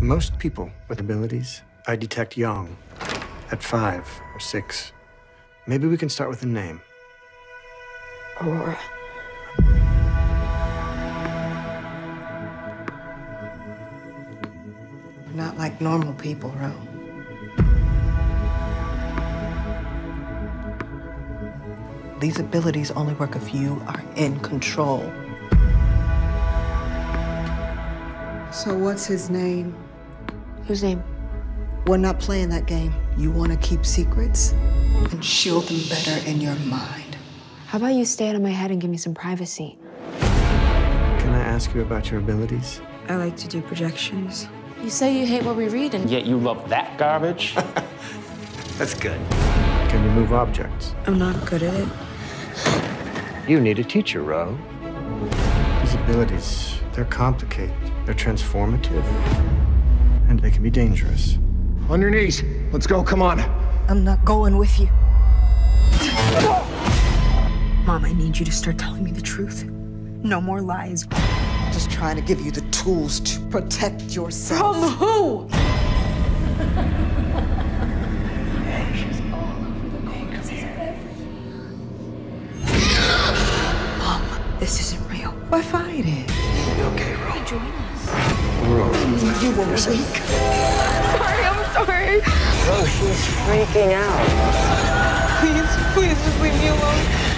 Most people with abilities I detect young, at five or six. Maybe we can start with a name. Aurora. We're not like normal people, Ro. These abilities only work if you are in control. So what's his name? Whose name? We're not playing that game. You want to keep secrets? And shield them better in your mind. How about you stay out of my head and give me some privacy? Can I ask you about your abilities? I like to do projections. You say you hate what we read, and Yet you love that garbage? That's good. Can you move objects? I'm not good at it. You need a teacher, Ro. These abilities, they're complicated, they're transformative, and they can be dangerous. On your knees. Let's go. Come on. I'm not going with you. Mom, I need you to start telling me the truth. No more lies. Just trying to give you the tools to protect yourself. From who? Mom, this isn't real. Why fight it? Okay, Ro. Join us. Ro. You were weak. Sorry, I'm sorry. Bro, she's freaking out. Please, please just leave me alone.